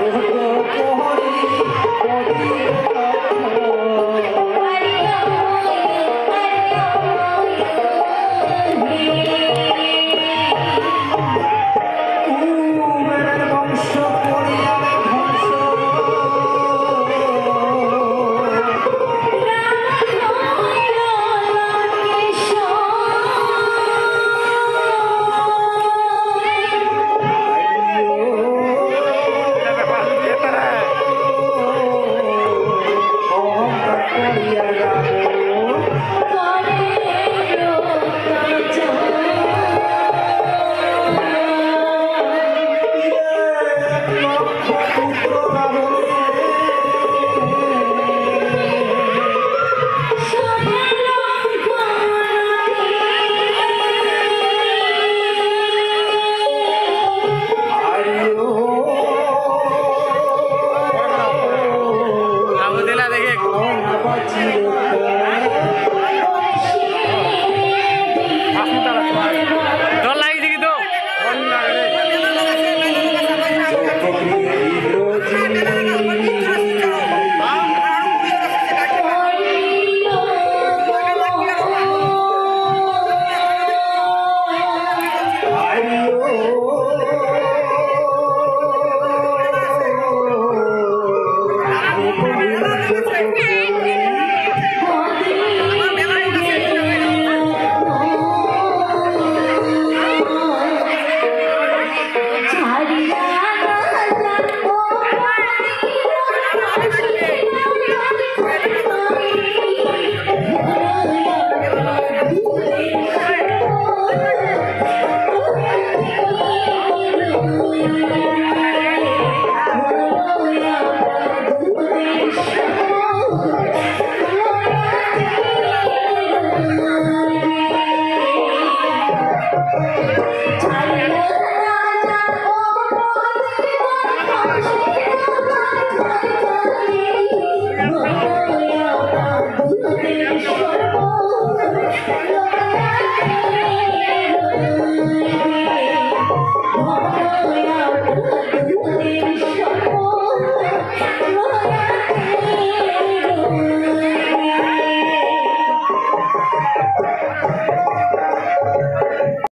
Thank you. ডর লাগিছে Oh,